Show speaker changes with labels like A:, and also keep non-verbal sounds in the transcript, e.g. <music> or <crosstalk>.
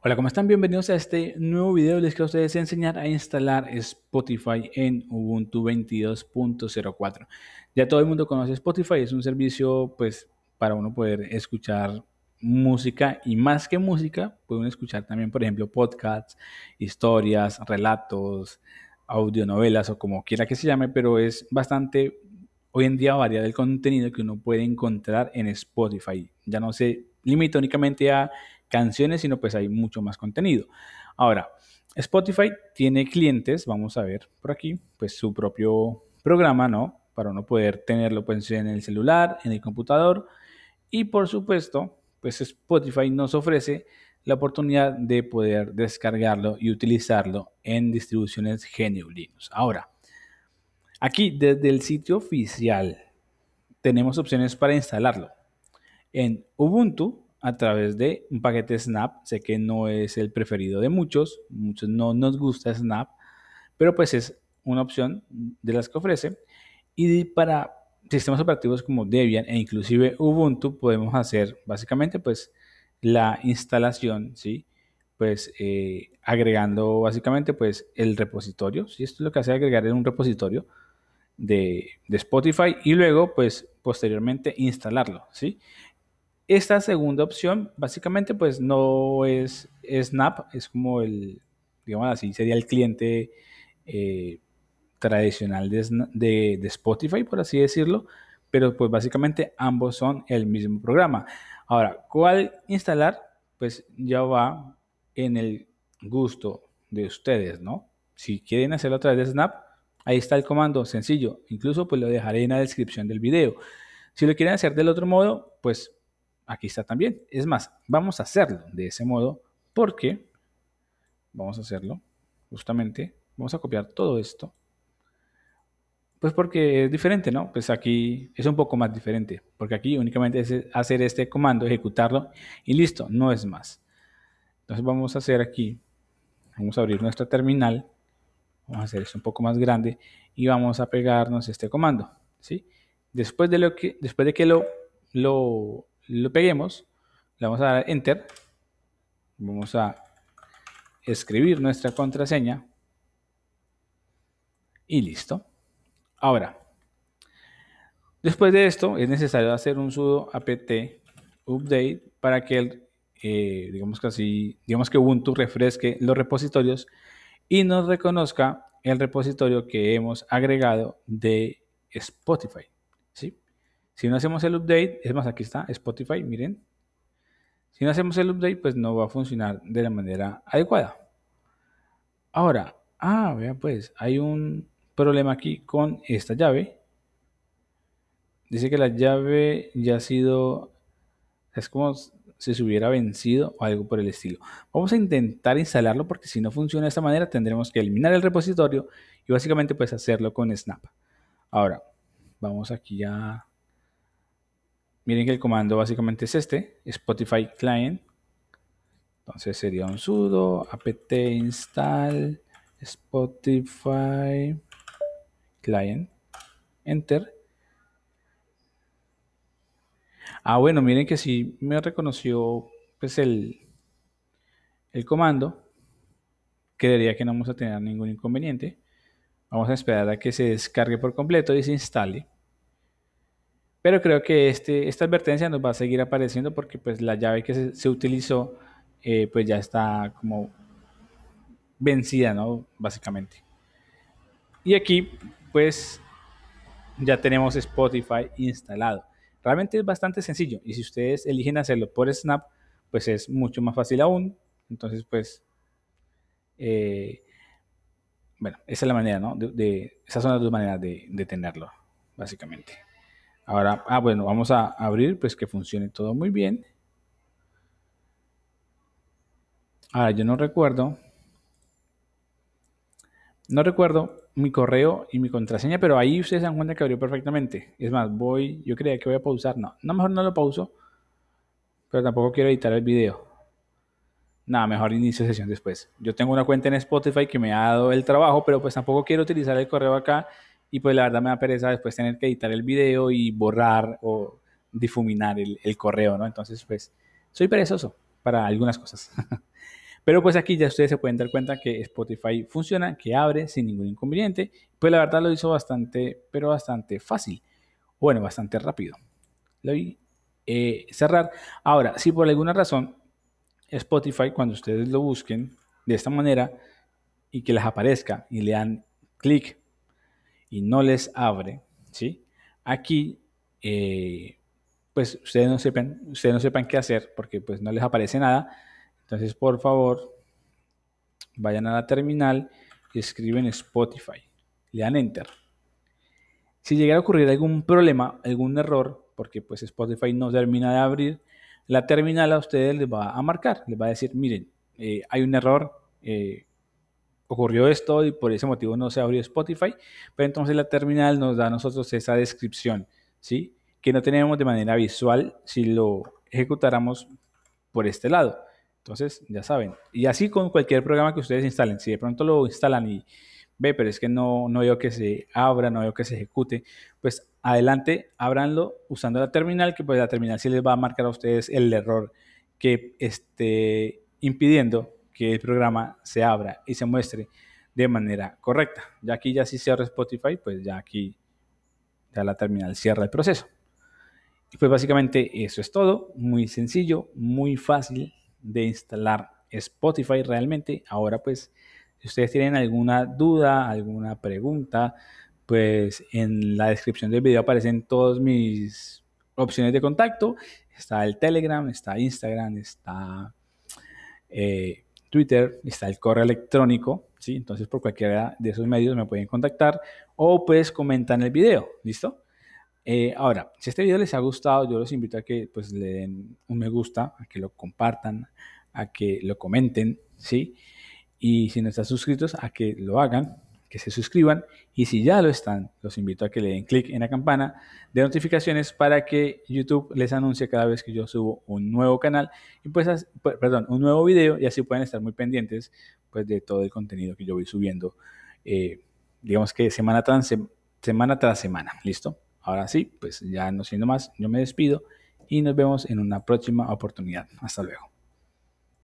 A: Hola, ¿cómo están? Bienvenidos a este nuevo video. Les quiero a ustedes enseñar a instalar Spotify en Ubuntu 22.04. Ya todo el mundo conoce Spotify, es un servicio pues para uno poder escuchar música y más que música, pueden escuchar también, por ejemplo, podcasts, historias, relatos, audionovelas o como quiera que se llame, pero es bastante hoy en día variado el contenido que uno puede encontrar en Spotify. Ya no se limita únicamente a canciones, sino pues hay mucho más contenido. Ahora, Spotify tiene clientes, vamos a ver por aquí, pues su propio programa, ¿no? Para uno poder tenerlo pues en el celular, en el computador y por supuesto, pues Spotify nos ofrece la oportunidad de poder descargarlo y utilizarlo en distribuciones GNU Linux. Ahora, aquí desde el sitio oficial tenemos opciones para instalarlo. En Ubuntu a través de un paquete Snap. Sé que no es el preferido de muchos, muchos no nos gusta Snap, pero pues es una opción de las que ofrece. Y para sistemas operativos como Debian e inclusive Ubuntu podemos hacer básicamente pues la instalación, ¿sí? Pues eh, agregando básicamente pues el repositorio, ¿sí? Esto es lo que hace agregar en un repositorio de, de Spotify y luego pues posteriormente instalarlo, ¿sí? Esta segunda opción, básicamente, pues no es Snap, es como el, digamos así, sería el cliente eh, tradicional de, de, Spotify, por así decirlo, pero pues básicamente ambos son el mismo programa. Ahora, ¿cuál instalar? Pues ya va en el gusto de ustedes, ¿no? Si quieren hacerlo a través de Snap, ahí está el comando sencillo. Incluso pues lo dejaré en la descripción del video. Si lo quieren hacer del otro modo, pues aquí está también. Es más, vamos a hacerlo de ese modo porque vamos a hacerlo justamente. Vamos a copiar todo esto. Pues porque es diferente, ¿no? Pues aquí es un poco más diferente, porque aquí únicamente es hacer este comando, ejecutarlo y listo, no es más. Entonces vamos a hacer aquí, vamos a abrir nuestra terminal, vamos a hacer esto un poco más grande y vamos a pegarnos este comando, ¿sí? Después de, lo que, después de que lo, lo lo peguemos, le vamos a dar enter, vamos a escribir nuestra contraseña y listo. Ahora, después de esto es necesario hacer un sudo apt update para que el, eh, digamos que así, digamos que Ubuntu refresque los repositorios y nos reconozca el repositorio que hemos agregado de Spotify. Si no hacemos el update, es más, aquí está Spotify, miren. Si no hacemos el update, pues no va a funcionar de la manera adecuada. Ahora, ah, vean pues, hay un problema aquí con esta llave. Dice que la llave ya ha sido, es como si se hubiera vencido o algo por el estilo. Vamos a intentar instalarlo porque si no funciona de esta manera tendremos que eliminar el repositorio y básicamente pues hacerlo con Snap. Ahora, vamos aquí a Miren que el comando básicamente es este, Spotify Client. Entonces sería un sudo apt install Spotify Client. Enter. Ah, bueno, miren que si me reconoció pues el, el comando. Creería que no vamos a tener ningún inconveniente. Vamos a esperar a que se descargue por completo y se instale. Pero creo que este, esta advertencia nos va a seguir apareciendo porque pues la llave que se, utilizó eh, pues ya está como vencida, ¿no? Básicamente. Y aquí pues ya tenemos Spotify instalado. Realmente es bastante sencillo y si ustedes eligen hacerlo por Snap pues es mucho más fácil aún. Entonces pues eh, bueno, esa es la manera, ¿no? De, esas son las dos maneras de, de tenerlo, básicamente. Ahora, ah, bueno, vamos a abrir, pues que funcione todo muy bien. Ahora, yo no recuerdo. No recuerdo mi correo y mi contraseña, pero ahí ustedes se dan cuenta que abrió perfectamente. Es más, voy, yo creía que voy a pausar. No, no, mejor no lo pauso. Pero tampoco quiero editar el video. Nada, mejor inicio sesión después. Yo tengo una cuenta en Spotify que me ha dado el trabajo, pero pues tampoco quiero utilizar el correo acá y pues la verdad me da pereza después tener que editar el video y borrar o difuminar el, correo, ¿no? Entonces pues soy perezoso para algunas cosas. <laughs> Pero pues aquí ya ustedes se pueden dar cuenta que Spotify funciona, que abre sin ningún inconveniente. Pues la verdad lo hizo bastante, pero bastante fácil. Bueno, bastante rápido. Lo voy eh, cerrar. Ahora, si por alguna razón Spotify, cuando ustedes lo busquen de esta manera y que les aparezca y le dan clic y no les abre, ¿sí? Aquí, eh, pues ustedes no, sepan, ustedes no sepan qué hacer porque pues no les aparece nada. Entonces, por favor, vayan a la terminal y escriben Spotify. Le dan Enter. Si llegara a ocurrir algún problema, algún error, porque pues Spotify no termina de abrir, la terminal a ustedes les va a marcar, les va a decir, miren, eh, hay un error, eh, ocurrió esto y por ese motivo no se abrió Spotify, pero entonces la terminal nos da a nosotros esa descripción, ¿sí? Que no tenemos de manera visual si lo ejecutáramos por este lado. Entonces, ya saben. Y así con cualquier programa que ustedes instalen. Si de pronto lo instalan y ve, pero es que no, no veo que se abra, no veo que se ejecute, pues adelante, ábranlo usando la terminal, que pues la terminal sí les va a marcar a ustedes el error que esté impidiendo que el programa se abra y se muestre de manera correcta. Ya aquí ya si cierra Spotify, pues ya aquí ya la terminal cierra el proceso. Y pues básicamente eso es todo, muy sencillo, muy fácil de instalar Spotify realmente. Ahora pues si ustedes tienen alguna duda, alguna pregunta, pues en la descripción del video aparecen todas mis opciones de contacto. Está el Telegram, está Instagram, está eh, Twitter, está el correo electrónico, ¿sí? Entonces por cualquiera de esos medios me pueden contactar o pues comentan el video, ¿listo? Eh, ahora, si este video les ha gustado, yo los invito a que pues le den un me gusta, a que lo compartan, a que lo comenten, ¿sí? Y si no están suscritos, a que lo hagan, que se suscriban. Y si ya lo están, los invito a que le den clic en la campana de notificaciones para que YouTube les anuncie cada vez que yo subo un nuevo canal y pues, perdón, un nuevo video y así pueden estar muy pendientes pues de todo el contenido que yo voy subiendo, eh, digamos que semana tras, semana tras semana. ¿Listo? Ahora sí, pues ya no siendo más, yo me despido y nos vemos en una próxima oportunidad. Hasta luego.